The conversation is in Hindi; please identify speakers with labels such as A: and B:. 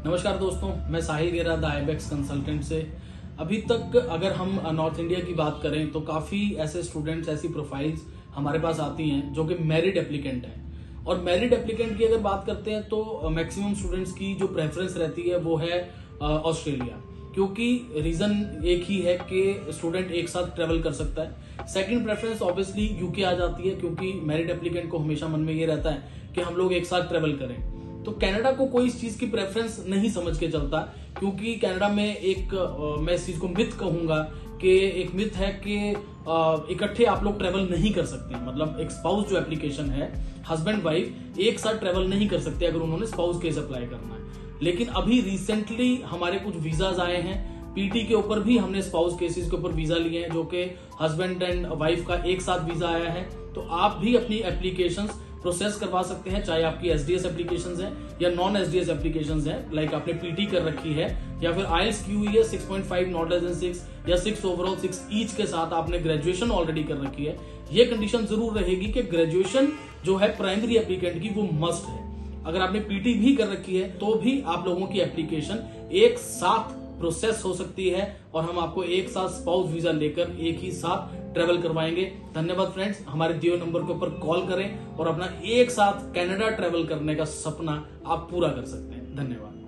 A: नमस्कार दोस्तों, मैं साहिल गेरा, द आईबेक्स कंसल्टेंट से। अभी तक अगर हम नॉर्थ इंडिया की बात करें तो काफ़ी ऐसे स्टूडेंट्स ऐसी प्रोफाइल्स हमारे पास आती हैं, जो कि मैरिड एप्लीकेंट हैं। और मैरिड एप्लीकेंट की अगर बात करते हैं तो मैक्सिमम स्टूडेंट्स की जो प्रेफरेंस रहती है, वो है ऑस्ट्रेलिया क्योंकि रीजन एक ही है कि स्टूडेंट एक साथ ट्रेवल कर सकता है। सेकंड प्रेफरेंस ऑब्वियसली यूके आ जाती है, क्योंकि मैरिड एप्लीकेंट को हमेशा मन में ये रहता है कि हम लोग एक साथ ट्रेवल करें। तो कनाडा को कोई इस चीज़ की प्रेफरेंस नहीं समझ के चलता, क्योंकि कनाडा में एक मैं इस चीज़ को मिथ कहूँगा कि एक मिथ है कि इकट्ठे आप लोग ट्रेवल नहीं कर सकते। मतलब एक स्पाउस जो एप्लीकेशन है हस्बैंड वाइफ एक साथ ट्रेवल नहीं कर सकते अगर उन्होंने स्पाउस केस अप्लाई करना है। लेकिन अभी रिसेंटली हमारे कुछ वीजाज आए हैं। पीटी के ऊपर भी हमने स्पाउस केसेस के ऊपर वीज़ा लिए हैं, जो कि हस्बैंड एंड वाइफ का एक साथ वीज़ा आया है। तो आप भी अपनी एप्लीकेशन प्रोसेस करवा सकते हैं, चाहे आपकी एस डी एस एप्लीकेशन है या non S D S application है लाइक आपने पीटी कर रखी है, या फिर आईएस क्यू है six point five not less than six या सिक्स ओवरऑल सिक्स ईच के साथ आपने ग्रेजुएशन ऑलरेडी कर रखी है, ये कंडीशन ज़रूर रहेगी कि ग्रेजुएशन जो है प्राइमरी एप्लीकेंट की, वो मस्ट है। अगर आपने पीटी भी कर रखी है तो भी आप लोगों की एप्लीकेशन एक साथ प्रोसेस हो सकती है और हम आपको एक साथ स्पाउस वीज़ा लेकर एक ही साथ ट्रेवल करवाएँगे। धन्यवाद फ्रेंड्स हमारे दियो नंबर के ऊपर कॉल करें और अपना एक साथ कनाडा ट्रेवल करने का सपना आप पूरा कर सकते हैं। धन्यवाद।